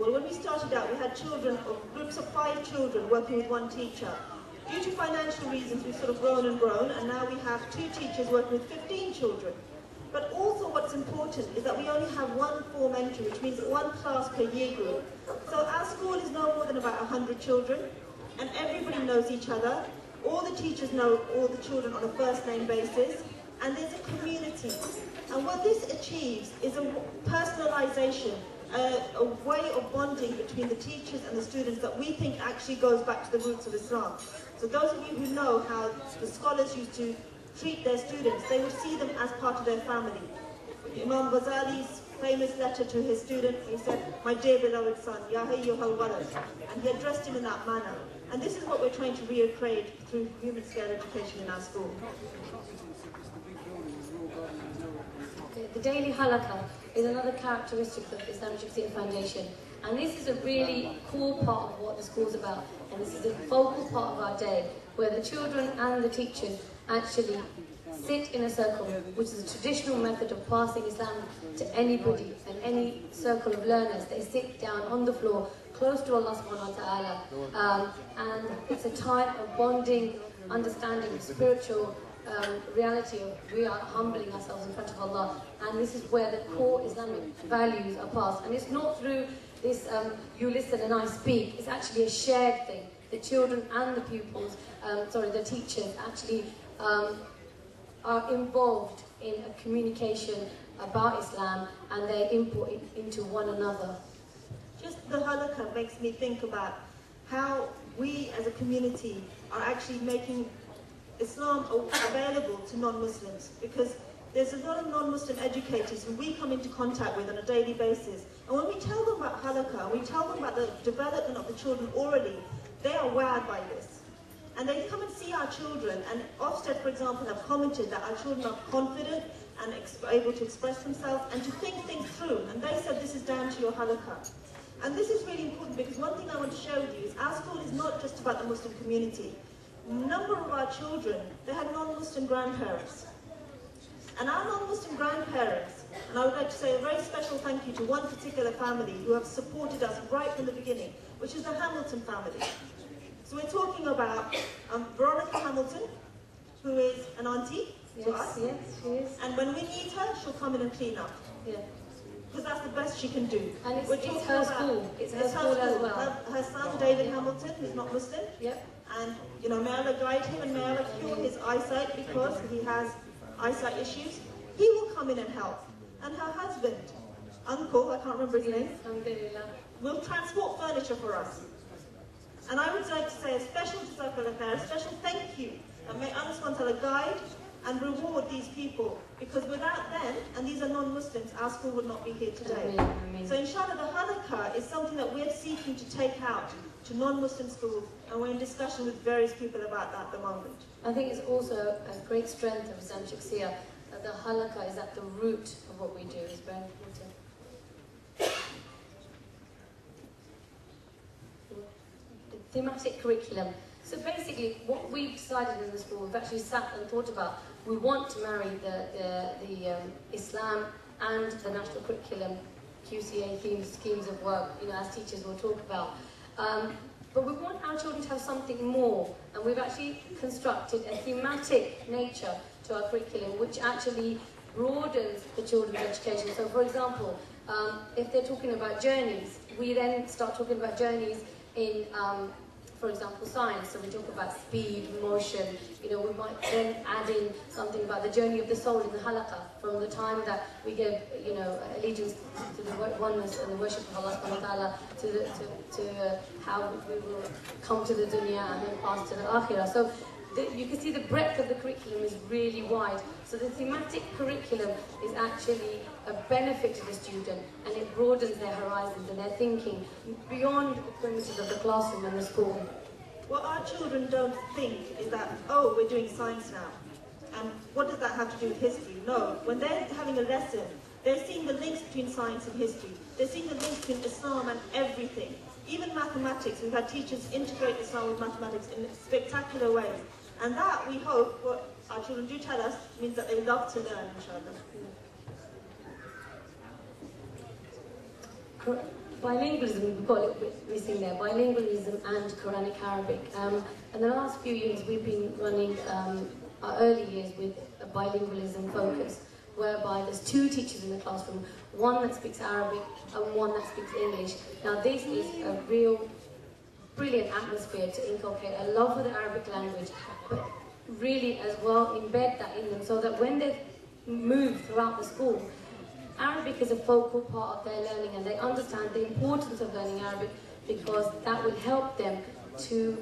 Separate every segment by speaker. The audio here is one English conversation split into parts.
Speaker 1: Well, when we started out, we had children, groups of five children working with one teacher. Due to financial reasons, we've sort of grown and grown, and now we have two teachers working with 15 children. But also what's important is that we only have one form entry, which means one class per year group. So our school is no more than about 100 children, and everybody knows each other. All the teachers know all the children on a first name basis, and there's a community. And what this achieves is a personalization a, way of bonding between the teachers and the students that we think actually goes back to the roots of Islam. So those of you who know how the scholars used to treat their students, they would see them as part of their family. Imam Ghazali's famous letter to his student, he said, my dear beloved son, Ya hayyuhal and he addressed him in that manner. And this is what we're trying to recreate through human scale education in our school.
Speaker 2: The daily halaqah is another characteristic of the Islamic Shakhsiyah Foundation. And this is a really core part of what the school's about. And this is a focal part of our day, where the children and the teachers actually sit in a circle, which is a traditional method of passing Islam to anybody and any circle of learners. They sit down on the floor, close to Allah subhanahu wa ta'ala. Um, and it's a time of bonding, understanding, spiritual um, reality of we are humbling ourselves in front of Allah, and this is where the core Islamic values are passed. And it's not through this um, you listen and I speak, it's actually a shared thing. The children and the pupils, um, sorry, the teachers actually um, are involved in a communication about Islam and they input into one another.
Speaker 1: Just the halaqah makes me think about how we as a community are actually making Islam available to non-Muslims because there's a lot of non-Muslim educators who we come into contact with on a daily basis. And when we tell them about halaqah, we tell them about the development of the children orally, they are wowed by this. And they come and see our children, and Ofsted, for example, have commented that our children are confident and able to express themselves and to think things through. And they said this is down to your halaqah. And this is really important because one thing I want to share with you is our school is not just about the Muslim community number of our children, they had non-Muslim grandparents. And our non-Muslim grandparents, and I would like to say a very special thank you to one particular family who have supported us right from the beginning, which is the Hamilton family. So we're talking about um, Veronica Hamilton, who is an auntie
Speaker 2: yes,
Speaker 1: to us.
Speaker 2: Yes, she is.
Speaker 1: And when we need her, she'll come in and clean up.
Speaker 2: Yeah.
Speaker 1: Because that's the best she can do.
Speaker 2: And it's, it's her
Speaker 1: about,
Speaker 2: school. It's, her, her school, as well.
Speaker 1: Her, her son, David Hamilton, who's not Muslim.
Speaker 2: Yep
Speaker 1: and you know, may Allah guide him and may Allah cure his eyesight because he has eyesight issues. He will come in and help. And her husband, uncle, I can't remember his name, will transport furniture for us. And I would like to say a special affair, a special thank you, and may Allah guide and reward these people because without them, and these are non-Muslims, our school would not be here today. So inshallah, the halaqah is something that we're seeking to take out to non-Muslim schools, and we're in discussion with various people about that at the moment.
Speaker 2: I think it's also a great strength of Shakhsiyah that the halaqah is at the root of what we do. It's very important. The thematic curriculum. So basically, what we've decided in the school, we've actually sat and thought about, we want to marry the, the, the um, Islam and the national curriculum, QCA themes, schemes of work, you know, as teachers will talk about. Um, but we want our children to have something more, and we've actually constructed a thematic nature to our curriculum, which actually broadens the children's education. So, for example, um, if they're talking about journeys, we then start talking about journeys in um, for example, science, so we talk about speed, motion, you know, we might then add in something about the journey of the soul in the halaqah, from the time that we give, you know, allegiance to the oneness and the worship of Allah subhanahu wa ta'ala, to, the, to, to uh, how we will come to the dunya and then pass to the akhirah. So the, you can see the breadth of the curriculum is really wide. So the thematic curriculum is actually a benefit to the student and it broadens their horizons and their thinking beyond the perimeters of the classroom and the school.
Speaker 1: What our children don't think is that, oh, we're doing science now. And what does that have to do with history? No, when they're having a lesson, they're seeing the links between science and history. They're seeing the links between Islam and everything. Even mathematics, we've had teachers integrate Islam with mathematics in spectacular ways. And that, we hope, what our children do tell us, means that they love to learn, inshallah.
Speaker 2: bilingualism, a little bit missing there, bilingualism and Quranic Arabic. Um, in the last few years, we've been running um, our early years with a bilingualism focus, whereby there's two teachers in the classroom, one that speaks Arabic and one that speaks English. Now, this is a real brilliant atmosphere to inculcate a love for the Arabic language, really as well embed that in them so that when they move throughout the school, Arabic is a focal part of their learning and they understand the importance of learning Arabic because that will help them to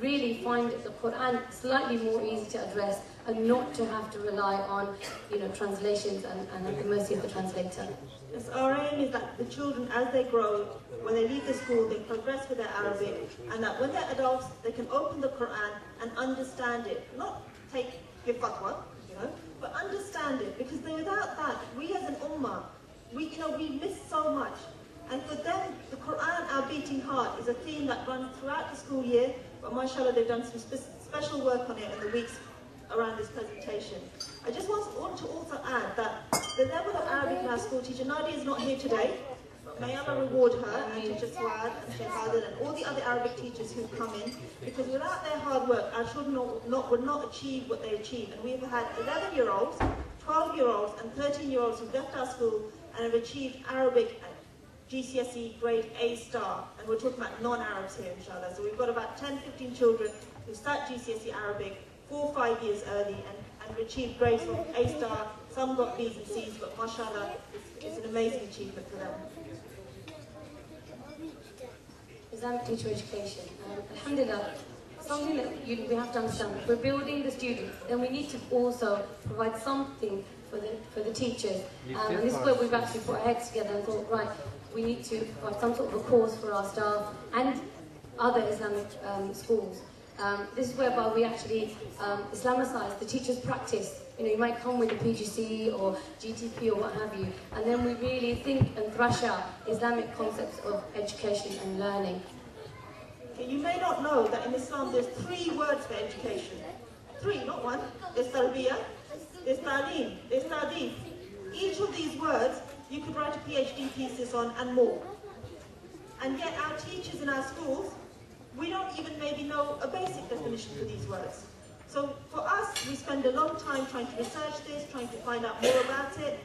Speaker 2: really find the Quran slightly more easy to address and not to have to rely on you know, translations and, and at the mercy of the translator.
Speaker 1: Yes, our aim is that the children, as they grow, when they leave the school, they progress with their Arabic, and that when they're adults, they can open the Quran and understand it. Not take give fatwa, you know, but understand it. Because without that, we as an ummah, we you know we miss so much. And for them, the Quran, our beating heart, is a theme that runs throughout the school year. But mashallah, they've done some spe special work on it in the weeks around this presentation. I just want to also add that the level of Arabic in our school teacher, Nadia is not here today, may Allah reward her and teacher Swad and Sheikh Adil and all the other Arabic teachers who've come in, because without their hard work, our children not, not, would not achieve what they achieve. And we've had 11-year-olds, 12-year-olds and 13-year-olds who've left our school and have achieved Arabic GCSE grade A star, and we're talking about non-Arabs here, inshallah. So we've got about 10, 15 children who start GCSE Arabic four or five years early and, and achieved grades from A star. Some got B's and C's, but mashallah, it's, it's an amazing achievement for them.
Speaker 2: Islamic teacher education. Um, alhamdulillah, something that you, we have to understand, we're building the students, then we need to also provide something for the, for the teachers. Um, and this is where we've actually put our heads together and thought, right, we need to provide some sort of a course for our staff and other Islamic um, schools. Um, this is whereby we actually um, Islamicize the teacher's practice. You know, you might come with a PGC or GTP or what have you, and then we really think and thrash out Islamic concepts of education and learning.
Speaker 1: You may not know that in Islam there's three words for education. Three, not one. There's tarbiyah, there's ta'lim, there's ta'dib. Each of these words you could write a PhD thesis on and more. And yet our teachers in our schools we don't even maybe know a basic definition for these words. So for us, we spend a long time trying to research this, trying to find out more about it,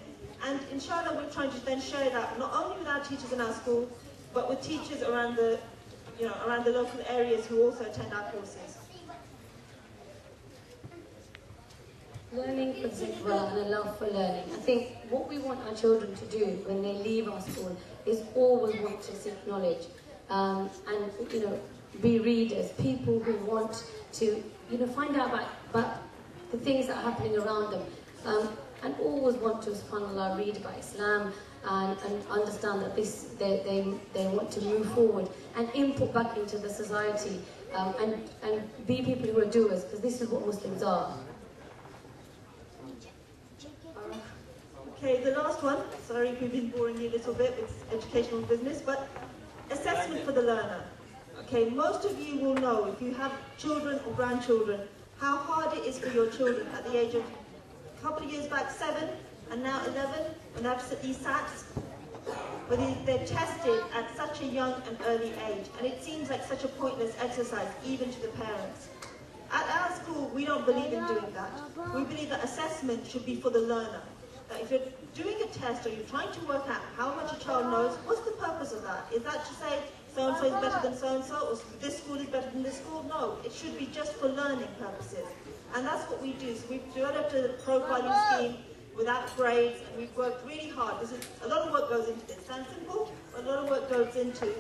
Speaker 1: and inshallah we're trying to then share that not only with our teachers in our school, but with teachers around the, you know, around the local areas who also attend our courses.
Speaker 2: Learning for the and a love for learning. I think what we want our children to do when they leave our school is always want to seek knowledge. Um, and, you know, be readers, people who want to, you know, find out about, about the things that are happening around them. Um, and always want to, subhanAllah, read about Islam and, and understand that this they, they, they want to move forward and input back into the society um, and, and be people who are doers, because this is what Muslims are.
Speaker 1: Okay, the last one. Sorry if we've been boring you a little bit with educational business, but assessment for the learner. Okay, most of you will know, if you have children or grandchildren, how hard it is for your children at the age of a couple of years back, seven, and now 11, and have these SATs, where they're tested at such a young and early age. And it seems like such a pointless exercise, even to the parents. At our school, we don't believe in doing that. We believe that assessment should be for the learner. That if you're doing a test or you're trying to work out how much a child knows, what's the purpose of that? Is that to say, so-and-so is better than so-and-so, or this school is better than this school. No, it should be just for learning purposes. And that's what we do. So we've developed a profiling scheme without grades, and we've worked really hard. This is, a lot of work goes into this. Sounds simple, but a lot of work goes into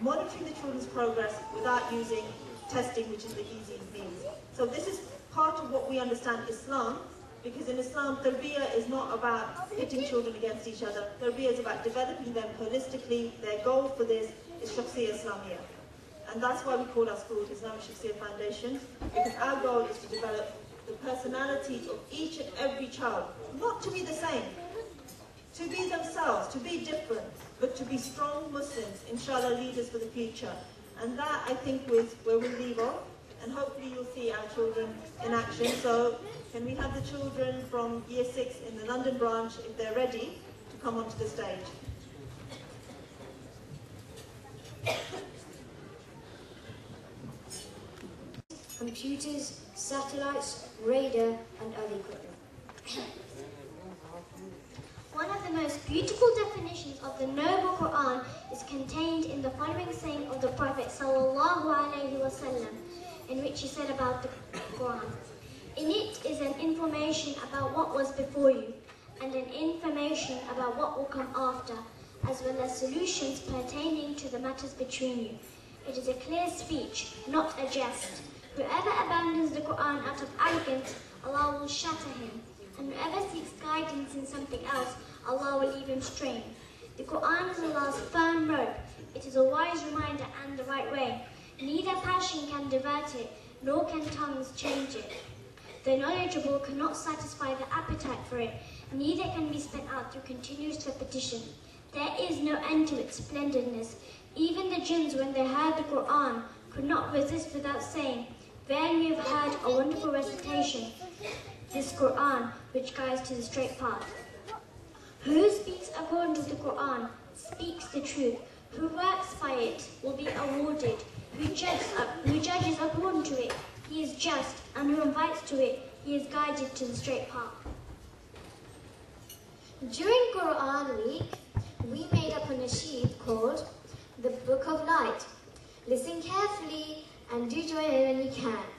Speaker 1: monitoring the children's progress without using testing, which is the easiest means. So this is part of what we understand Islam, because in Islam, tarbiyah is not about pitting children against each other. Tarbiyah is about developing them holistically. Their goal for this is Shakhsiyya Islamiyya. And that's why we call our school Islamic Shakhsiyah Foundation, because our goal is to develop the personalities of each and every child, not to be the same, to be themselves, to be different, but to be strong Muslims, inshallah leaders for the future. And that, I think, is where we leave off, and hopefully you'll see our children in action. So can we have the children from year six in the London branch, if they're ready, to come onto the stage?
Speaker 3: Computers, satellites, radar, and other equipment.
Speaker 4: One of the most beautiful definitions of the noble Quran is contained in the following saying of the Prophet wasallam, in which he said about the Quran. In it is an information about what was before you, and an information about what will come after, as well as solutions pertaining to the matters between you. It is a clear speech, not a jest. Whoever abandons the Quran out of arrogance, Allah will shatter him. And whoever seeks guidance in something else, Allah will leave him straying. The Quran is Allah's firm rope. It is a wise reminder and the right way. Neither passion can divert it, nor can tongues change it. The knowledgeable cannot satisfy the appetite for it, neither can be spent out through continuous repetition. There is no end to its splendidness. Even the jinns, when they heard the Quran, could not resist without saying, We have had a wonderful recitation, this Quran, which guides to the straight path. Who speaks according to the Quran speaks the truth. Who works by it will be awarded. Who judges, who judges according to it, he is just, and who invites to it, he is guided to the straight path.
Speaker 3: During Quran week, we made up a nasheed called The Book of Light. Listen carefully and do join in when you can.